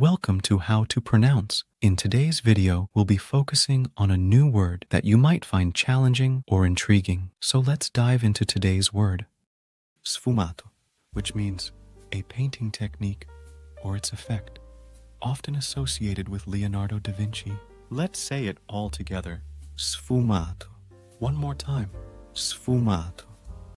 Welcome to How to Pronounce. In today's video, we'll be focusing on a new word that you might find challenging or intriguing. So let's dive into today's word. Sfumato, which means a painting technique or its effect, often associated with Leonardo da Vinci. Let's say it all together. Sfumato. One more time. Sfumato.